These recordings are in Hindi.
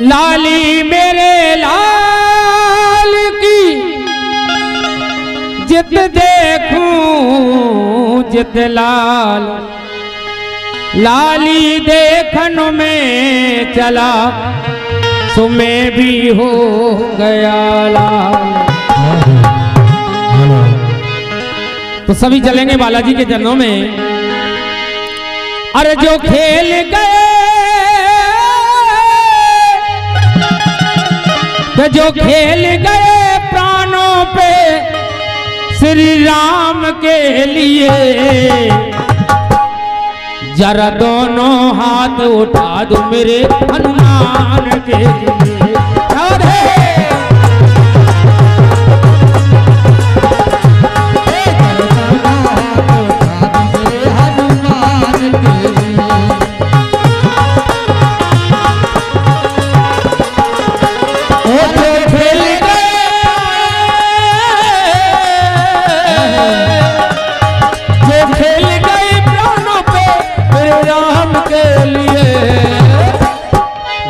लाली मेरे लाल की जित देखूँ, जित लाल। लाली देखन में चला सो मैं भी हो गया लाल। तो सभी चलेंगे बालाजी के चरणों में। अरे जो खेल गए तो जो खेल गए प्राणों पे, श्री राम के लिए। जरा दोनों हाथ उठा दो मेरे हनुमान के लिए।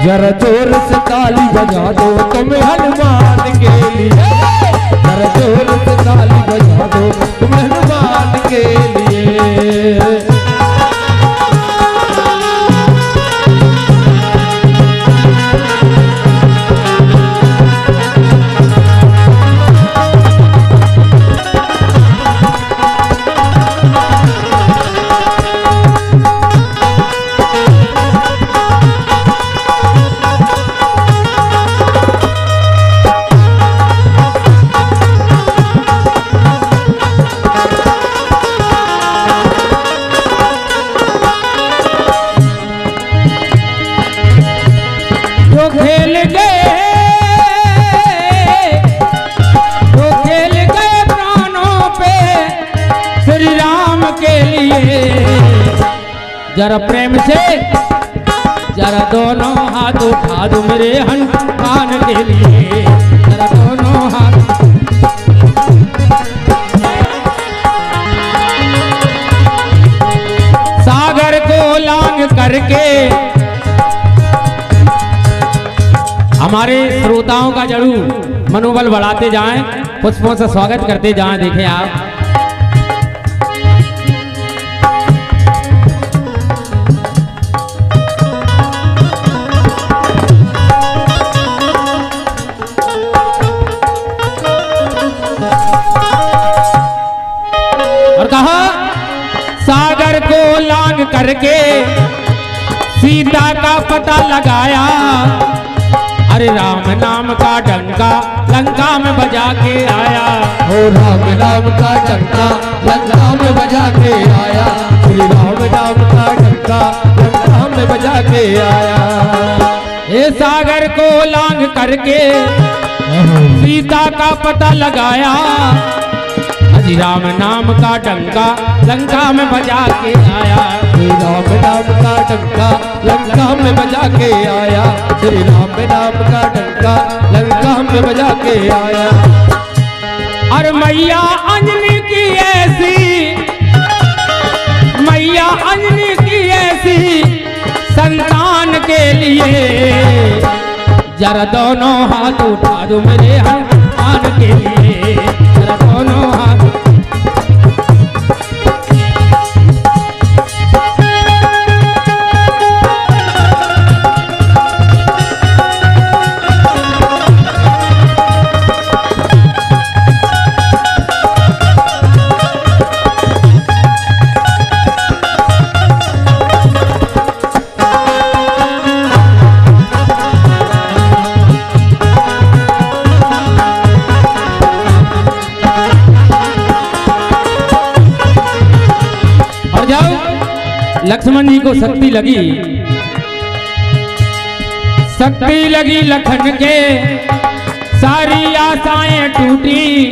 जरा ज़ोर से ताली बजा दो तुम हनुमान के लिए। जरा प्रेम से, जरा दोनों हाथ उठा दो मेरे हनुमान के लिए। जरा दोनों हाथ सागर को लांग करके, हमारे श्रोताओं का ज़रूर मनोबल बढ़ाते जाएँ, पुष्पों से स्वागत करते जाएँ, देखें आप। करके सीता का पता लगाया। अरे राम नाम का डंका लंका में बजा के आया। हो राम नाम का टंका लंका में बजा के आया। श्री राम नाम का टंका लंका में बजा के आया। ये सागर को लांग करके सीता का पता लगाया। अजी राम नाम का डंका लंका में बजा के आया। श्री राम नाम का टंका लंका में बजा के आया। श्री राम नाम का टंका लंका में बजा के आया। अरे मैया अंजनी की ऐसी, मैया अंजनी की ऐसी संतान के लिए जरा दोनों हाथ उठा दो मेरे हनुमान के लिए। लक्ष्मण जी को शक्ति लगी। शक्ति लगी लखन के। सारी आशाएँ टूटी।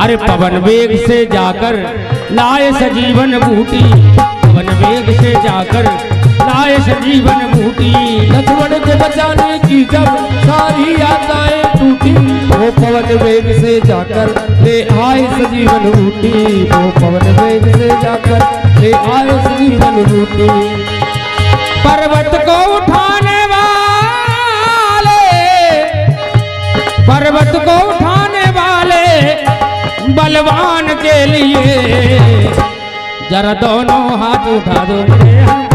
अरे पवन वेग से जाकर लाए सजीवन बूटी। पवन वेग से जाकर लाए सजीवन बूटी। लक्ष्मण के बचाने की जब सारी आशाएँ टूटी, वो पवन वेग से जाकर ले आए सजीवन बूटी। वो पवन वेग से जाकर हमारे आए श्री रूपी पर्वत को उठाने वाले, पर्वत को उठाने वाले बलवान के लिए जरा दोनों हाथ उठा दो मेरे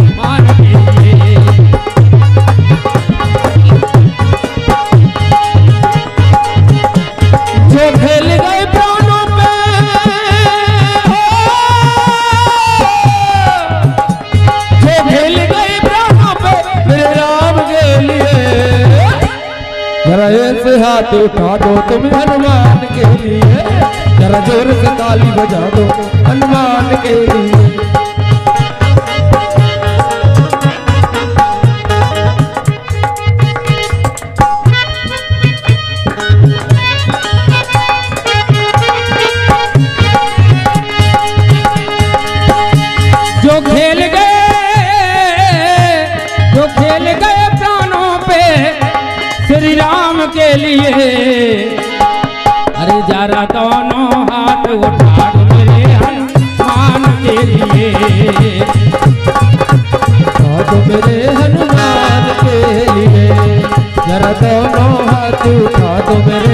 जरा ऐसे हाथ उठा दो तुम हनुमान के लिए। जरा ज़ोर से ताली बजा दो हनुमान के लिए। लिए अरे जरा दोनों तो हाथ उठा मेरे हनुमान के लिए। मेरे हनुमान के लिए? जरा दोनों तो हाथ उठा दो मेरे